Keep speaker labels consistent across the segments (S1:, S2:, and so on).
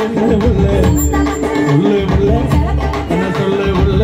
S1: என்ன? உள்ள உள்ள உள்ள என்ன சொல்ல உள்ள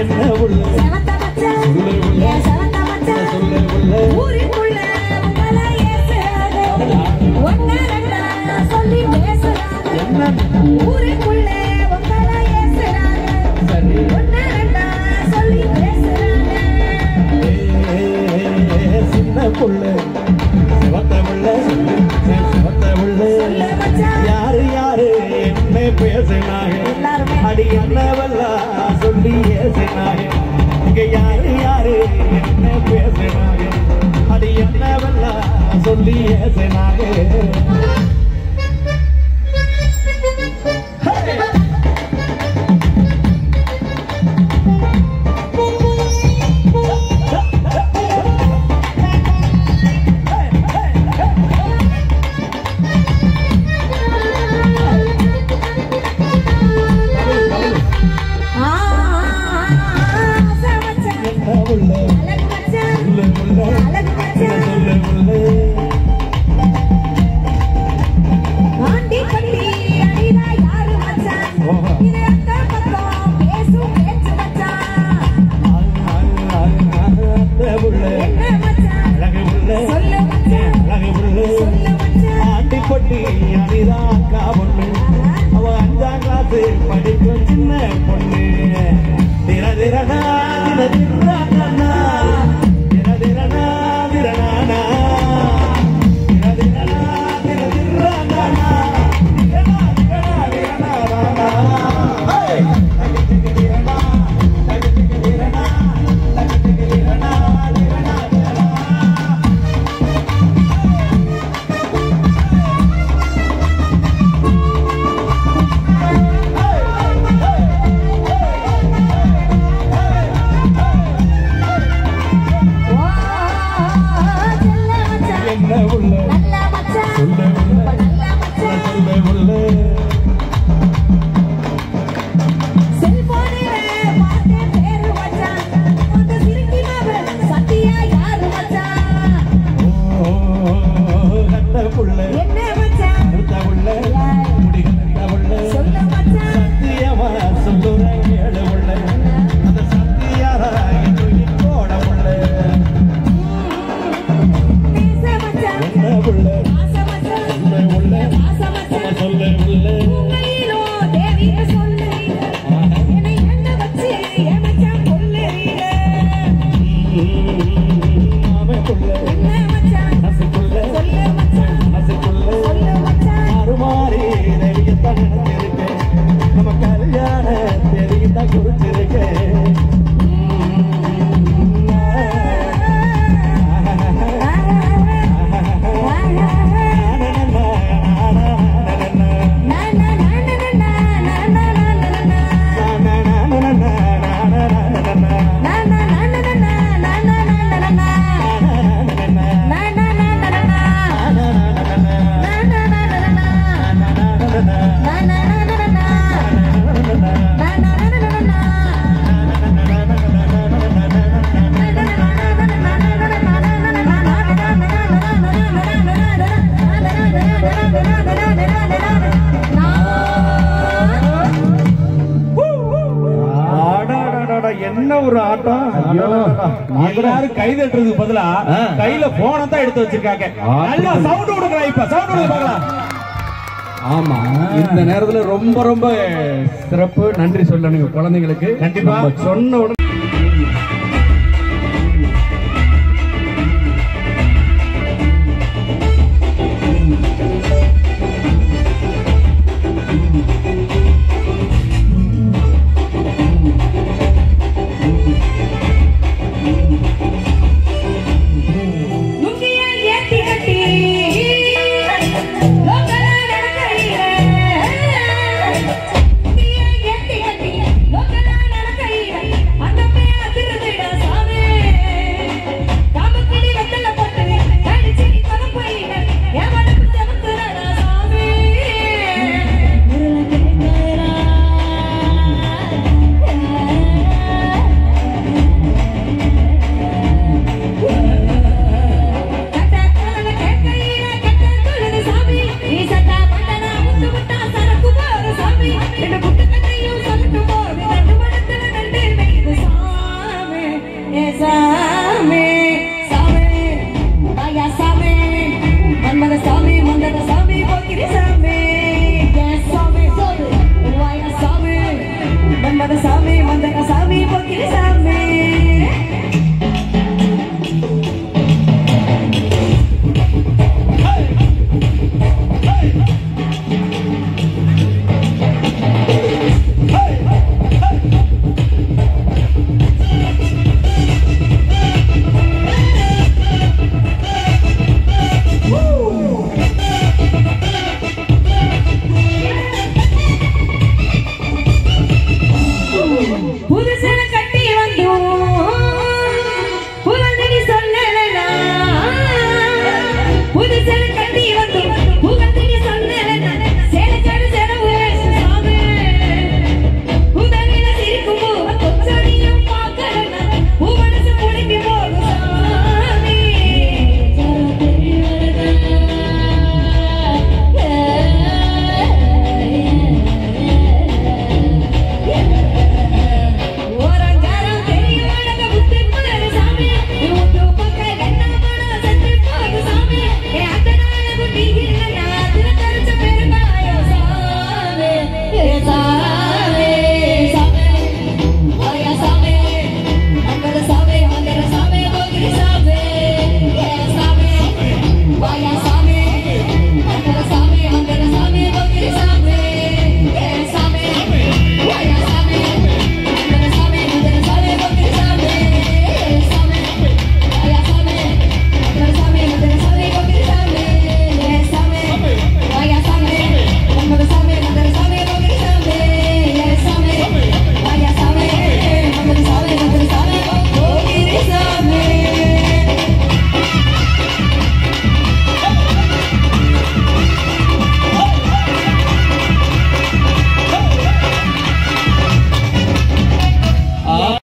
S1: என்ன உள்ள உள்ள உள்ள சொல்ல உள்ள என்ன
S2: ஊருக்குள்ள
S1: 돌려요. அனிதாக்கா பொண்ணு. அவ அஞ்சாம் கிளாஸ் படிக்கும் சின்ன பொண்ணு. தின
S3: தினதா அவனுக்குள்ள ஒரு ஆட்டம் எல்லாரும் கை தட்டுறது பதிலா கையில போன தான் எடுத்து வச்சிருக்காங்க. நல்லா சவுண்ட் கொடுக்கறா இப்ப. சவுண்ட் கொடுக்கலாம்
S1: ஆமா. இந்த நேரத்துல ரொம்ப ரொம்ப சிறப்பு. நன்றி சொல்லணும் குழந்தைங்களுக்கு
S3: கண்டிப்பா.
S1: சொன்ன نزال